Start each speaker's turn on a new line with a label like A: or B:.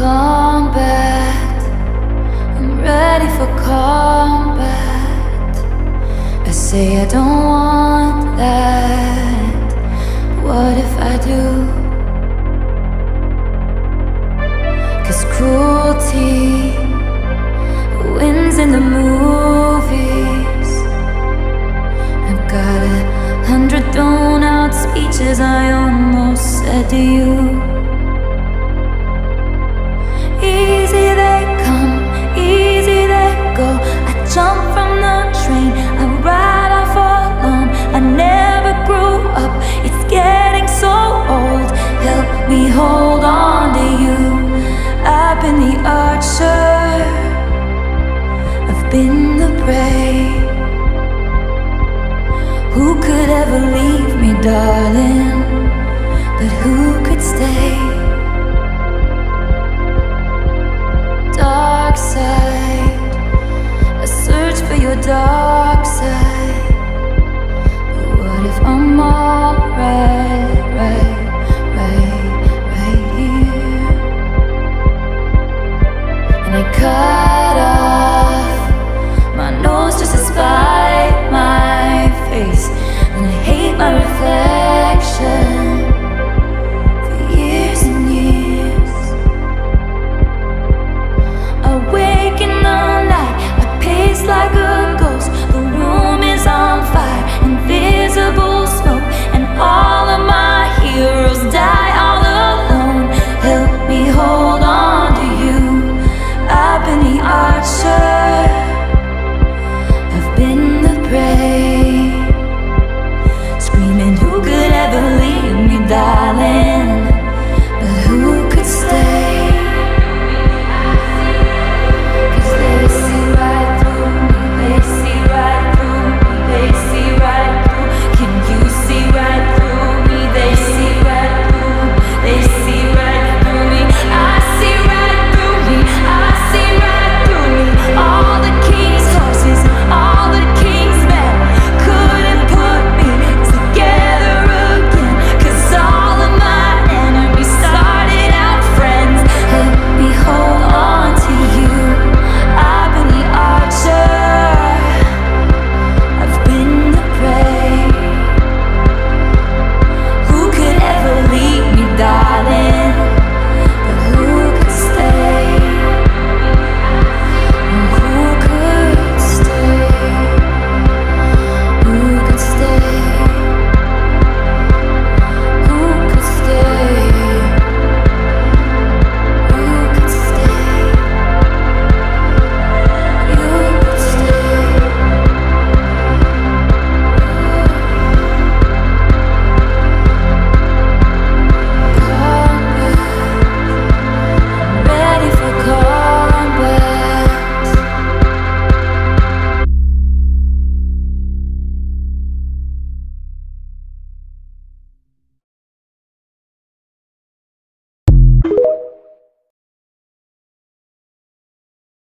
A: combat. I'm ready for combat. I say I don't want that. What if I do? Cause cruelty wins in the movies. I've got a hundred thrown out speeches I almost said to you. been the archer, I've been the prey. Who could ever leave me, darling? But who could stay? Dark side, a search for your dark. perfection.